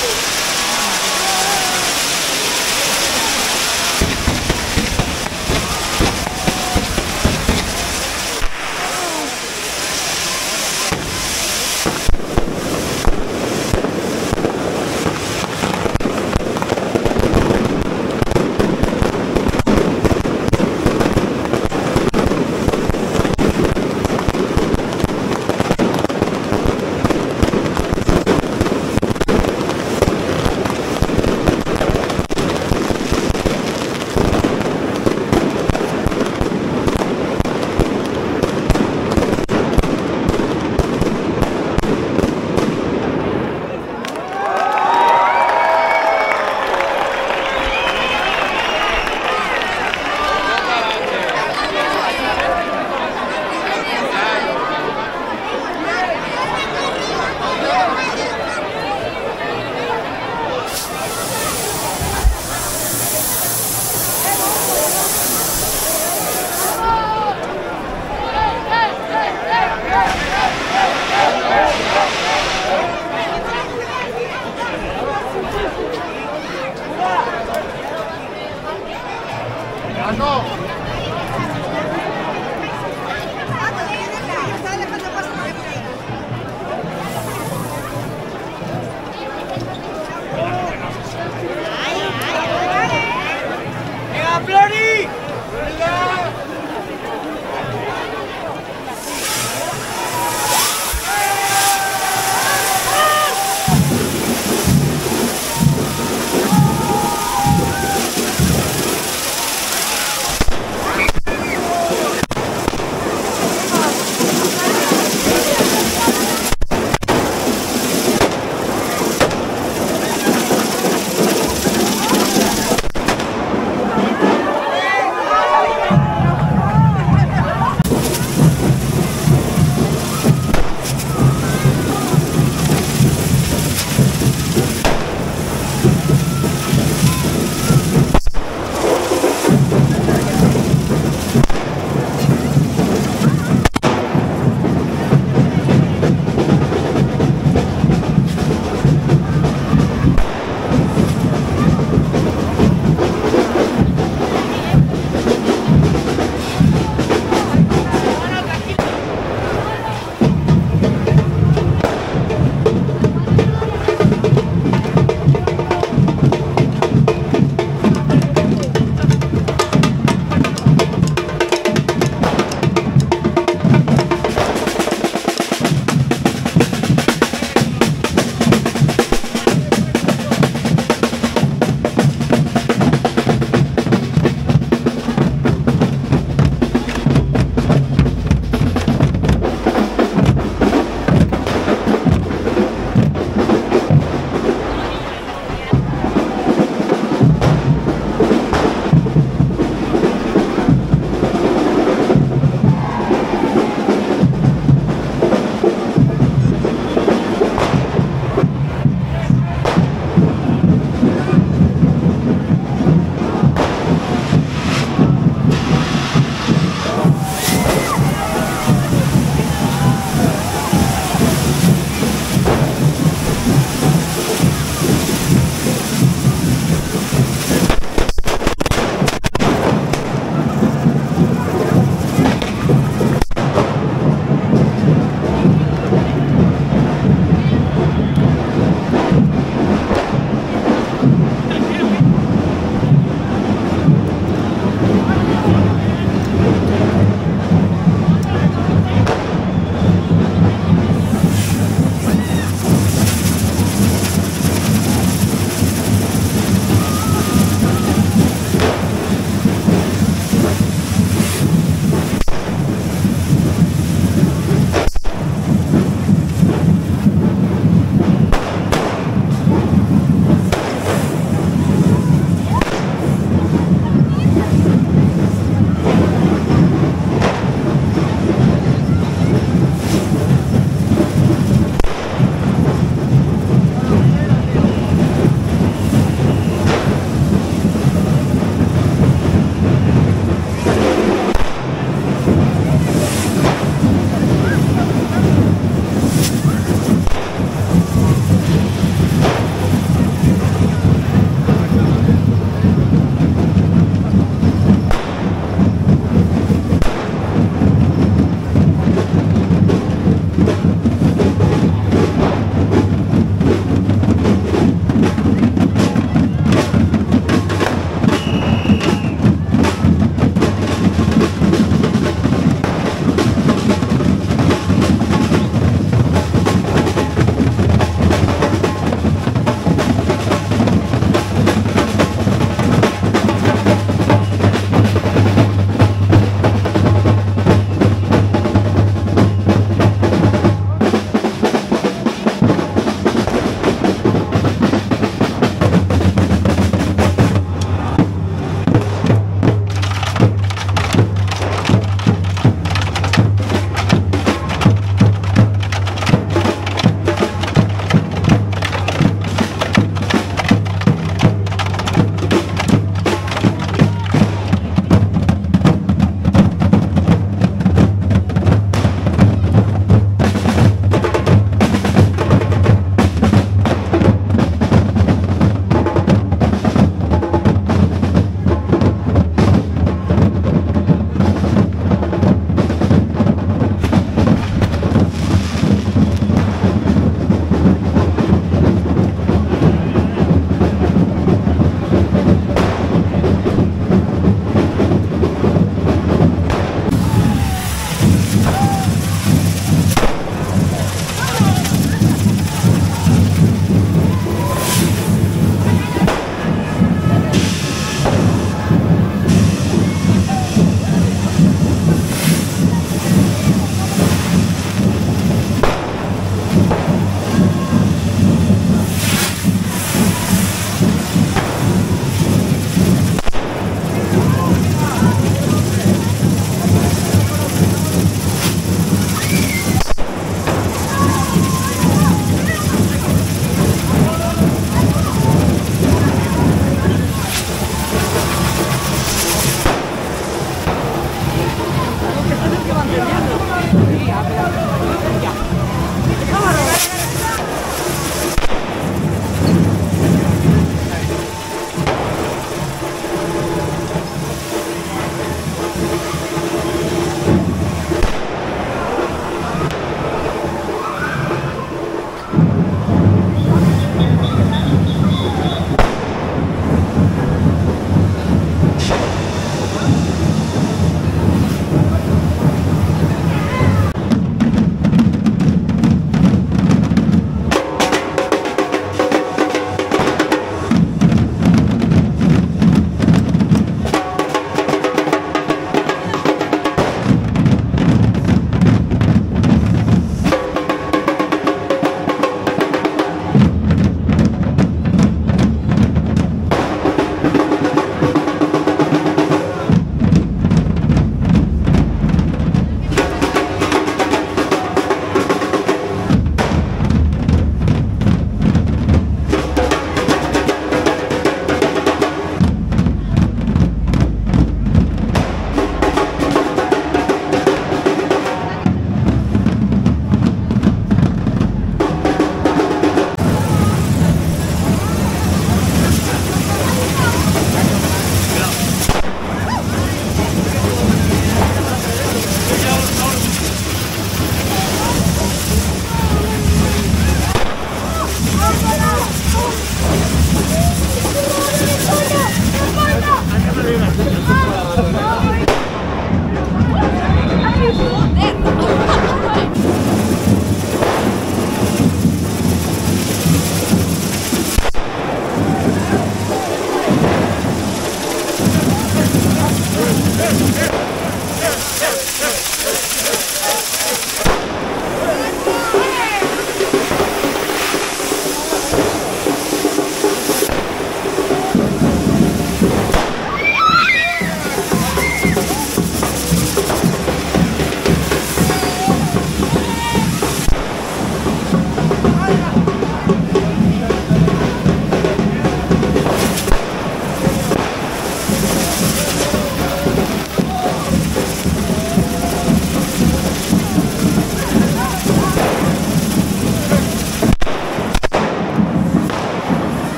Woo!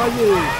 Gracias.